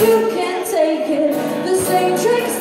you can take it. The same tricks